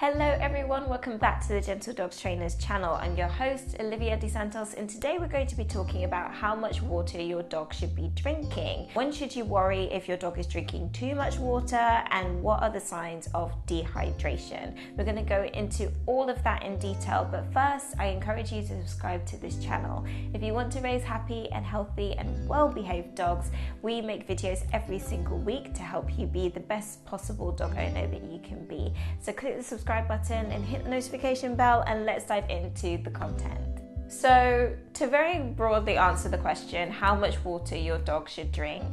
Hello everyone, welcome back to the Gentle Dogs Trainers channel. I'm your host Olivia DeSantos and today we're going to be talking about how much water your dog should be drinking. When should you worry if your dog is drinking too much water and what are the signs of dehydration? We're going to go into all of that in detail, but first I encourage you to subscribe to this channel. If you want to raise happy and healthy and well-behaved dogs, we make videos every single week to help you be the best possible dog owner that you can be. So click the subscribe subscribe button and hit the notification bell and let's dive into the content. So, to very broadly answer the question how much water your dog should drink,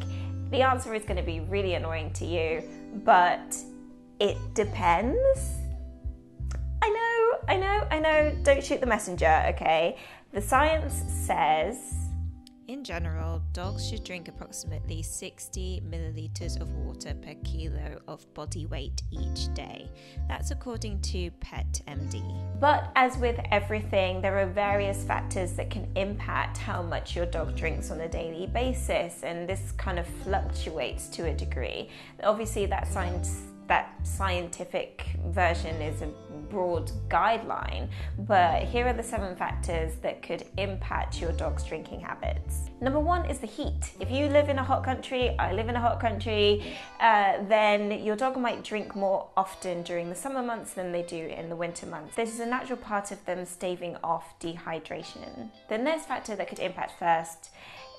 the answer is going to be really annoying to you, but it depends. I know, I know, I know, don't shoot the messenger, okay? The science says in general, dogs should drink approximately 60 milliliters of water per kilo of body weight each day. That's according to Pet MD. But as with everything, there are various factors that can impact how much your dog drinks on a daily basis, and this kind of fluctuates to a degree. Obviously, that science that scientific version is a broad guideline, but here are the seven factors that could impact your dog's drinking habits. Number one is the heat. If you live in a hot country, I live in a hot country, uh, then your dog might drink more often during the summer months than they do in the winter months. This is a natural part of them staving off dehydration. The next factor that could impact first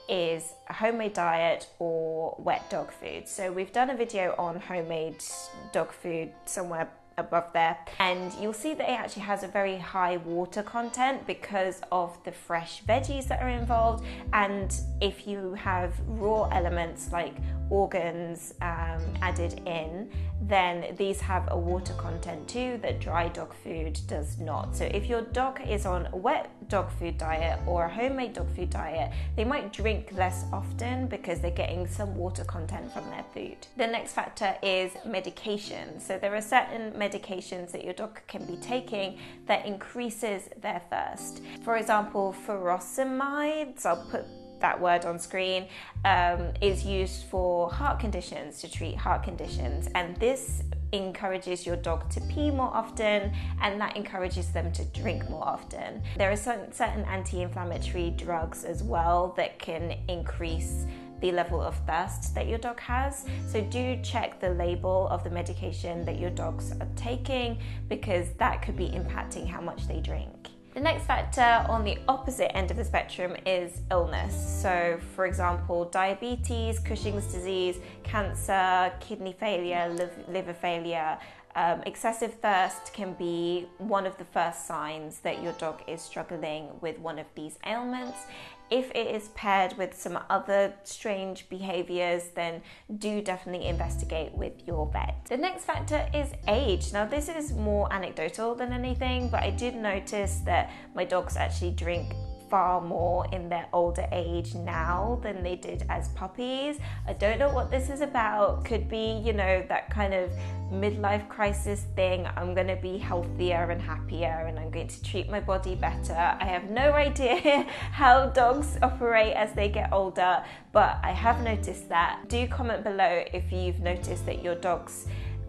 is a homemade diet or wet dog food. So we've done a video on homemade dog food somewhere above there and you'll see that it actually has a very high water content because of the fresh veggies that are involved and if you have raw elements like organs um, added in, then these have a water content too that dry dog food does not. So if your dog is on a wet dog food diet or a homemade dog food diet, they might drink less often because they're getting some water content from their food. The next factor is medication. So there are certain that your dog can be taking that increases their thirst. For example, furosemides, I'll put that word on screen um, is used for heart conditions to treat heart conditions and this encourages your dog to pee more often and that encourages them to drink more often there are certain, certain anti-inflammatory drugs as well that can increase the level of thirst that your dog has. So, do check the label of the medication that your dogs are taking because that could be impacting how much they drink. The next factor on the opposite end of the spectrum is illness. So, for example, diabetes, Cushing's disease, cancer, kidney failure, liver failure. Um, excessive thirst can be one of the first signs that your dog is struggling with one of these ailments. If it is paired with some other strange behaviors, then do definitely investigate with your vet. The next factor is age. Now, this is more anecdotal than anything, but I did notice that my dogs actually drink far more in their older age now than they did as puppies. I don't know what this is about. Could be, you know, that kind of midlife crisis thing. I'm going to be healthier and happier and I'm going to treat my body better. I have no idea how dogs operate as they get older, but I have noticed that. Do comment below if you've noticed that your dog's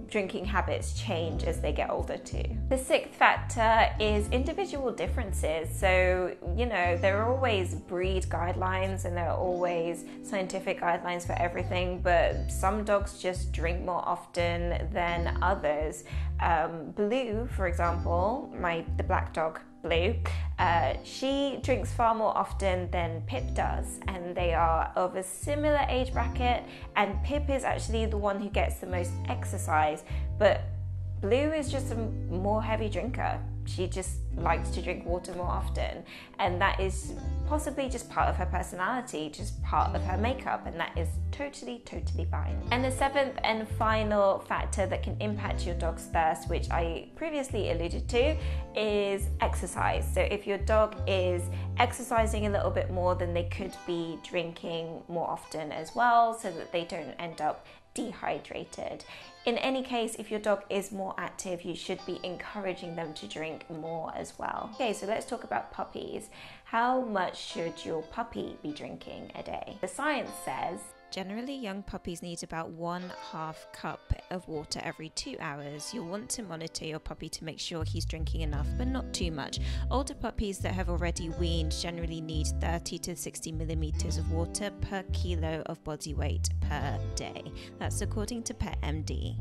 drinking habits change as they get older too. The sixth factor is individual differences. So, you know, there are always breed guidelines and there are always scientific guidelines for everything, but some dogs just drink more often than others. Um, Blue, for example, my the black dog Blue, uh, she drinks far more often than Pip does, and they are of a similar age bracket. And Pip is actually the one who gets the most exercise, but Blue is just a more heavy drinker she just likes to drink water more often. And that is possibly just part of her personality, just part of her makeup, and that is totally, totally fine. And the seventh and final factor that can impact your dog's thirst, which I previously alluded to, is exercise. So if your dog is exercising a little bit more, then they could be drinking more often as well, so that they don't end up dehydrated. In any case, if your dog is more active, you should be encouraging them to drink more as well. Okay, so let's talk about puppies. How much should your puppy be drinking a day? The science says Generally, young puppies need about one half cup of water every two hours. You'll want to monitor your puppy to make sure he's drinking enough, but not too much. Older puppies that have already weaned generally need 30 to 60 millimeters of water per kilo of body weight per day. That's according to PetMD.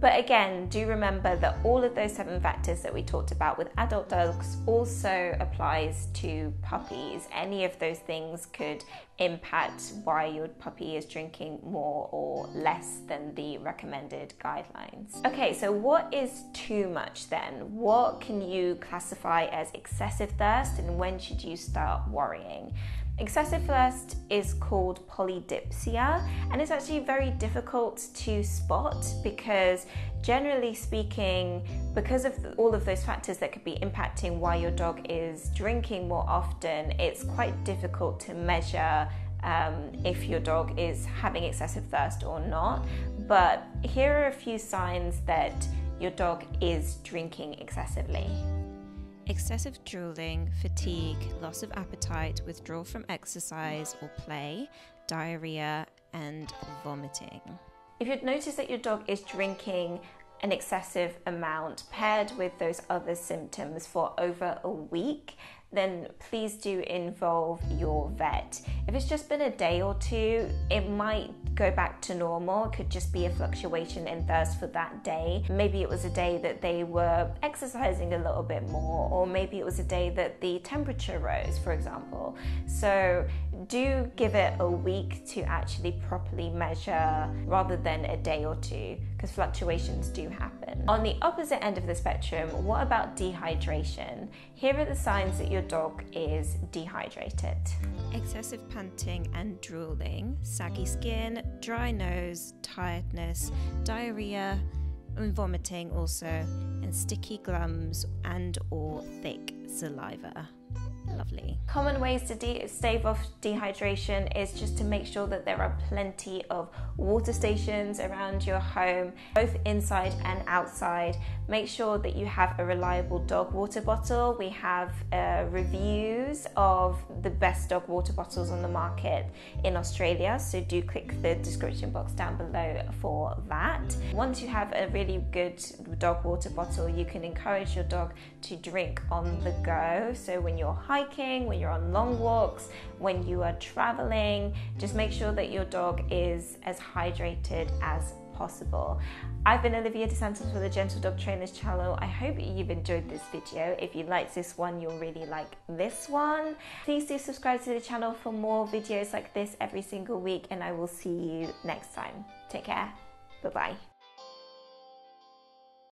But again, do remember that all of those seven factors that we talked about with adult dogs also applies to puppies. Any of those things could impact why your puppy is drinking more or less than the recommended guidelines. Okay, so what is too much then? What can you classify as excessive thirst and when should you start worrying? Excessive thirst is called polydipsia and it's actually very difficult to spot because, generally speaking, because of all of those factors that could be impacting why your dog is drinking more often, it's quite difficult to measure um, if your dog is having excessive thirst or not. But here are a few signs that your dog is drinking excessively excessive drooling, fatigue, loss of appetite, withdrawal from exercise or play, diarrhea, and vomiting. If you'd notice that your dog is drinking an excessive amount paired with those other symptoms for over a week, then please do involve your vet. If it's just been a day or two, it might go back to normal. It could just be a fluctuation in thirst for that day. Maybe it was a day that they were exercising a little bit more, or maybe it was a day that the temperature rose, for example. So do give it a week to actually properly measure rather than a day or two, because fluctuations do happen. On the opposite end of the spectrum, what about dehydration? Here are the signs that your dog is dehydrated excessive panting and drooling, saggy skin, dry nose, tiredness, diarrhea, and vomiting also, and sticky gums and or thick saliva. Lovely. Common ways to stave off dehydration is just to make sure that there are plenty of water stations around your home, both inside and outside. Make sure that you have a reliable dog water bottle. We have uh, reviews of the best dog water bottles on the market in Australia, so do click the description box down below for that. Once you have a really good dog water bottle, you can encourage your dog to drink on the go. So when you're hiking, when you're on long walks, when you are traveling, just make sure that your dog is as hydrated as possible. I've been Olivia DeSantos for the Gentle Dog Trainers channel. I hope you've enjoyed this video. If you liked this one, you'll really like this one. Please do subscribe to the channel for more videos like this every single week and I will see you next time. Take care. Bye-bye.